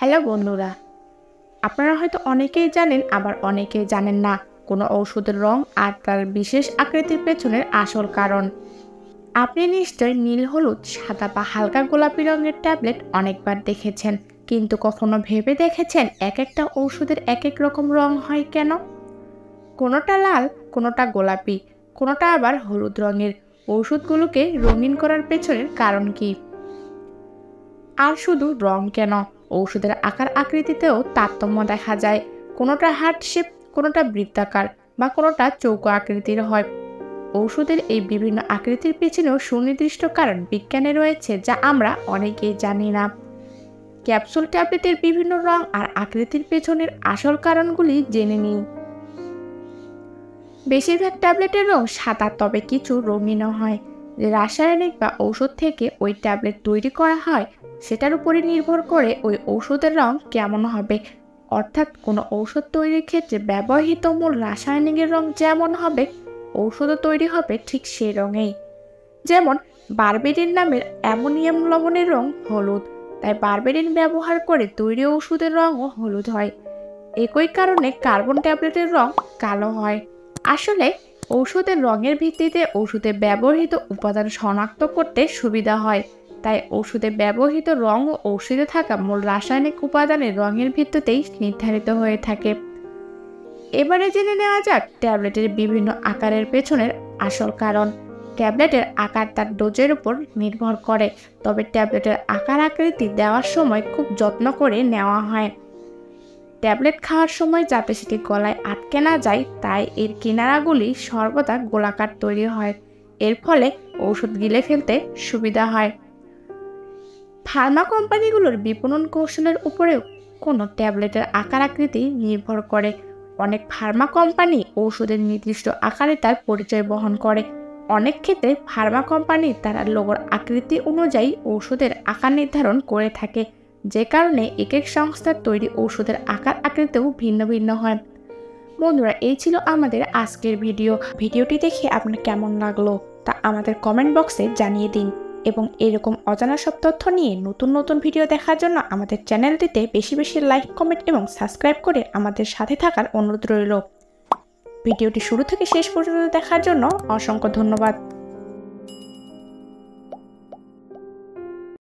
Hello বন্ধুরা, আপনারা হয়তো অনেকেই জানেন, আবার অনেকেই জানেন না, কোনো ঔষধের রং আর তার বিশেষ আকৃতির পেছনের আসল কারণ। আপনি নিশ্চয় নীল, হলুদ, সাদা বা হালকা গোলাপি রঙের ট্যাবলেট অনেকবার দেখেছেন, কিন্তু কখনো ভেবে দেখেছেন এক একটা ঔষধের এক এক রকম রং হয় কেন? কোনোটা লাল, কোনোটা গোলাপি, কোনোটা আবার হলুদ রঙের। ঔষধগুলোকে রঙিন করার পেছনের কারণ কি? আর শুধু রং কেন? ঔষধের আকার আকৃতিতেও তারতম্য দেখা যায়। কোনোটা হার্ট শেপ, কোনোটা বৃত্তাকার বা কোনোটা চৌকো আকৃতির হয়। ঔষধের এই বিভিন্ন আকৃতির পিছনেও সুনির্দিষ্ট কারণ বিজ্ঞানে রয়েছে যা আমরা অনেকেই জানি না। ক্যাপসুল ট্যাবলেটের বিভিন্ন রং আর আকৃতির পেছনের আসল কারণগুলি জেনে নিই। বেশিরভাগ ট্যাবলেটের রং সাদা, তবে কিছু রঙিনও হয়। রাসায়নিক বা ঔষধ থেকে ওই ট্যাবলেট তৈরি করা হয় সেটার উপরে নির্ভর করে ওই ঔষধের রং কেমন হবে। অর্থাৎ কোনো ঔষধ তৈরির ক্ষেত্রে ব্যবহৃত মূল রাসায়নিকের রং যেমন হবে, ঔষধও তৈরি হবে ঠিক সেই রঙেই। যেমন, বারবেরিন নামের অ্যামোনিয়াম লবণের রং হলুদ, তাই বারবেরিন ব্যবহার করে তৈরি ওষুধের রঙও হলুদ হয়। একই কারণে কার্বন ট্যাবলেটের রং কালো হয়। আসলে, ঔষধের রঙের ভিত্তিতে ওষুধে ব্যবহৃত উপাদান শনাক্ত করতে সুবিধা হয়। তাই ওষুধে ব্যবহৃত রং ও ঔষধে থাকা মূল রাসায়নিক উপাদানের রঙের ভিত্তিতেই নির্ধারিত হয়ে থাকে। এবারে জেনে নেওয়া যাক ট্যাবলেটের বিভিন্ন আকারের পেছনের আসল কারণ। ট্যাবলেটের আকার তার ডোজের উপর নির্ভর করে, তবে ট্যাবলেটের আকার আকৃতি দেওয়ার সময় খুব যত্ন করে নেওয়া হয়। ট্যাবলেট খাওয়ার সময় যাতে সেটি গলায় আটকে না যায়, তাই এর কিনারাগুলি সর্বদা গোলাকার তৈরি হয়। এর ফলে ঔষধ গিলে ফেলতে সুবিধা হয়। ফার্মা কোম্পানিগুলোর বিপণন কৌশলের উপরেও কোনো ট্যাবলেটের আকার আকৃতি নির্ভর করে। অনেক ফার্মা কোম্পানি ঔষধের নির্দিষ্ট আকারে তার পরিচয় বহন করে। অনেক ক্ষেত্রে ফার্মা কোম্পানি তারা লোগোর আকৃতি অনুযায়ী ঔষধের আকার নির্ধারণ করে থাকে, যে কারণে এক এক সংস্থার তৈরি ঔষধের আকার আকৃতিও ভিন্ন ভিন্ন হয়। বন্ধুরা, এই ছিল আমাদের আজকের ভিডিও। ভিডিওটি দেখে আপনার কেমন লাগল তা আমাদের কমেন্ট বক্সে জানিয়ে দিন। এবং এরকম অজানা সব তথ্য নিয়ে নতুন নতুন ভিডিও দেখার জন্য আমাদের চ্যানেলটিতে বেশি বেশি লাইক, কমেন্ট এবং সাবস্ক্রাইব করে আমাদের সাথে থাকার অনুরোধ রইল। ভিডিওটি শুরু থেকে শেষ পর্যন্ত দেখার জন্য অসংখ্য ধন্যবাদ।